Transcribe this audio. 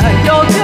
还要